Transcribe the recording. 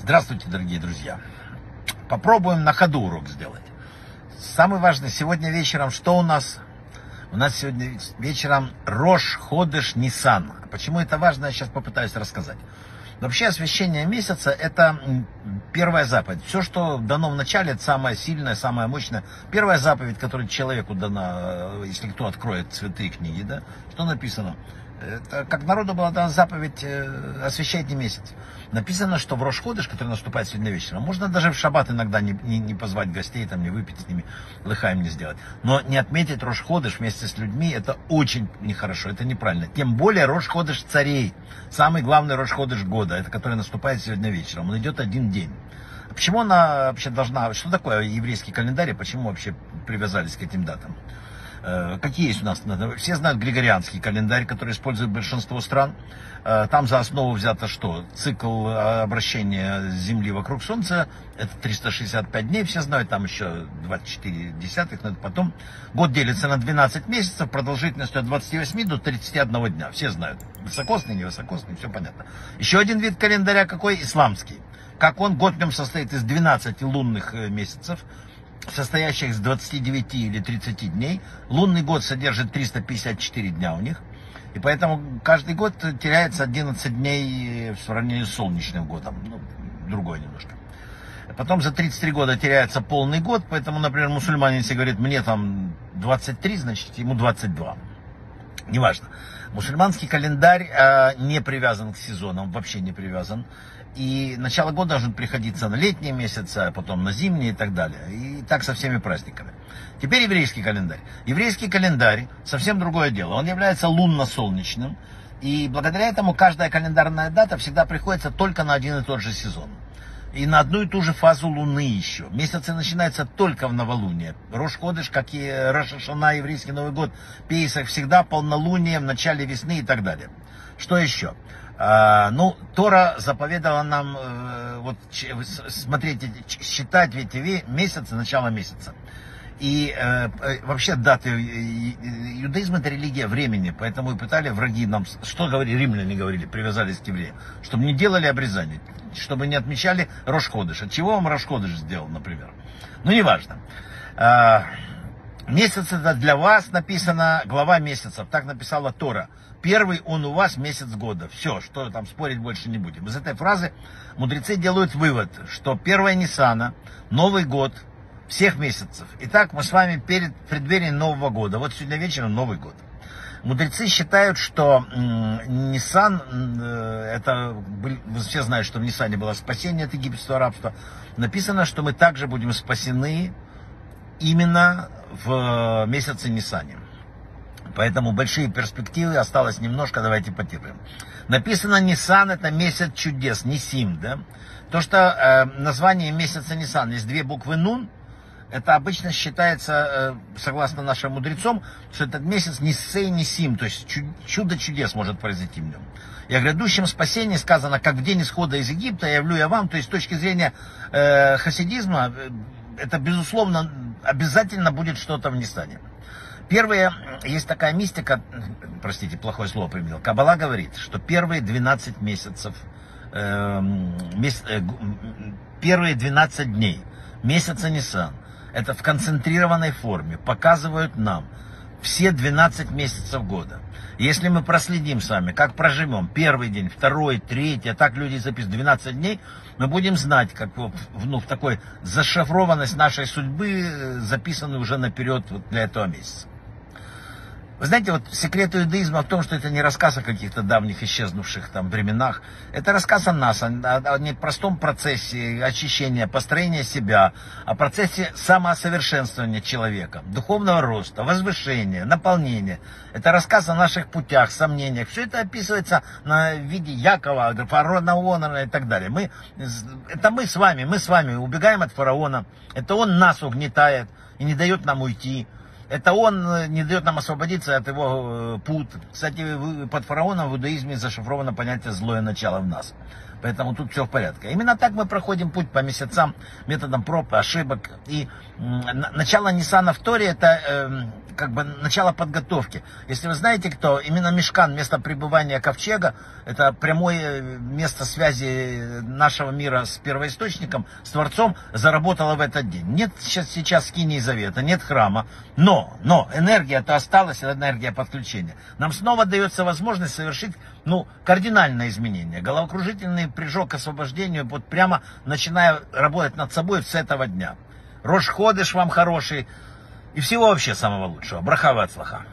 Здравствуйте, дорогие друзья. Попробуем на ходу урок сделать. Самый важный сегодня вечером, что у нас? У нас сегодня вечером Рош Ходыш Нисан. Почему это важно, я сейчас попытаюсь рассказать. Вообще освящение месяца это первая заповедь. Все, что дано в начале, это самое сильное, самое мощное. Первая заповедь, которая человеку дана, э, если кто откроет святые книги, да, что написано? Это как народу была дана заповедь э, освящайте месяц. Написано, что в Рошходыш, который наступает сегодня вечером, можно даже в шаббат иногда не, не, не позвать гостей, там, не выпить с ними, лыхаем не сделать. Но не отметить Рошходыш вместе с людьми, это очень нехорошо, это неправильно. Тем более Рошходыш царей, самый главный Рошходыш года, это который наступает сегодня вечером. Он идет один день. Почему она вообще должна, что такое еврейский календарь, почему вообще привязались к этим датам? Э, какие есть у нас? Все знают Григорианский календарь, который использует большинство стран. Э, там за основу взято что? Цикл э, обращения Земли вокруг Солнца. Это 365 дней. Все знают, там еще 24 десятых. Но это потом. Год делится на 12 месяцев продолжительностью от 28 до 31 дня. Все знают. Высокосный, невысокосный, все понятно. Еще один вид календаря какой? Исламский. Как он, год в нем состоит из 12 лунных месяцев состоящих из 29 или 30 дней. Лунный год содержит 354 дня у них. И поэтому каждый год теряется 11 дней в сравнении с солнечным годом. Ну, другой немножко. Потом за 33 года теряется полный год, поэтому, например, мусульманин, если говорит, мне там 23, значит, ему 22. Неважно. Мусульманский календарь э, не привязан к сезонам, вообще не привязан. И начало года должен приходиться на летние месяцы, а потом на зимние и так далее. И так со всеми праздниками. Теперь еврейский календарь. Еврейский календарь совсем другое дело. Он является лунно-солнечным. И благодаря этому каждая календарная дата всегда приходится только на один и тот же сезон. И на одну и ту же фазу Луны еще. Месяцы начинаются только в новолуние. Рош-Ходыш, как и Рошашана, еврейский Новый год, Пейсах, всегда полнолуние в начале весны и так далее. Что еще? А, ну, Тора заповедала нам, э, вот, смотрите, считать эти месяцы, начало месяца. И э, э вообще даты, иудаизм это религия времени, поэтому и пытали враги нам, что говорили, римляне говорили, привязались к евреям, чтобы не делали обрезание, чтобы не отмечали Рошходыш. От чего вам Рошходыш сделал, например? Ну, неважно. А, месяц это для вас написано, глава месяцев, так написала Тора. Первый он у вас месяц года. Все, что там спорить больше не будем. Из этой фразы мудрецы делают вывод, что первая Ниссана, Новый год, всех месяцев. Итак, мы с вами перед преддверием Нового года. Вот сегодня вечером Новый год. Мудрецы считают, что Ниссан, э, это, вы все знаете, что в Ниссане было спасение от египетского рабства. Написано, что мы также будем спасены именно в месяце Ниссане. Поэтому большие перспективы, осталось немножко, давайте потерпим. Написано Nissan это месяц чудес, Нисим, да? То, что э, название месяца Nissan есть две буквы Нун, это обычно считается, э, согласно нашим мудрецам, что этот месяц Ниссей Нисим, то есть чудо чудес может произойти в нем. И о грядущем спасении сказано, как в день исхода из Египта, явлю я вам, то есть с точки зрения э, хасидизма, э, это безусловно обязательно будет что-то в Ниссане. Первые, есть такая мистика, простите, плохое слово применил, Кабала говорит, что первые 12 месяцев, э, месяц, э, первые 12 дней месяца Нисан, это в концентрированной форме, показывают нам все 12 месяцев года. Если мы проследим с вами, как проживем первый день, второй, третий, а так люди записывают 12 дней, мы будем знать, как ну, в такой зашифрованность нашей судьбы, э, записанной уже наперед вот для этого месяца. Вы знаете, вот секрет иудаизма в том, что это не рассказ о каких-то давних исчезнувших там временах. Это рассказ о нас, о, о непростом процессе очищения, построения себя, о процессе самоосовершенствования человека, духовного роста, возвышения, наполнения. Это рассказ о наших путях, сомнениях. Все это описывается на виде Якова, фараона и так далее. Мы, это мы с вами, мы с вами убегаем от фараона. Это он нас угнетает и не дает нам уйти. Это он э, не дает нам освободиться от его э, пут. Кстати, под фараоном в иудаизме зашифровано понятие «злое начало в нас». Поэтому тут все в порядке. Именно так мы проходим путь по месяцам методом проб, ошибок. И начало Ниссана в Торе это э, как бы начало подготовки. Если вы знаете, кто, именно Мешкан, место пребывания ковчега, это прямое место связи нашего мира с первоисточником, с Творцом, заработало в этот день. Нет сейчас, сейчас скинии завета, нет храма, но, но энергия-то осталась, это энергия подключения. Нам снова дается возможность совершить, ну, кардинальное изменение. Головокружительный прыжок к освобождению, вот прямо начиная работать над собой с этого дня. Рожь ходишь вам хороший, и всего вообще самого лучшего. Брахава от слаха.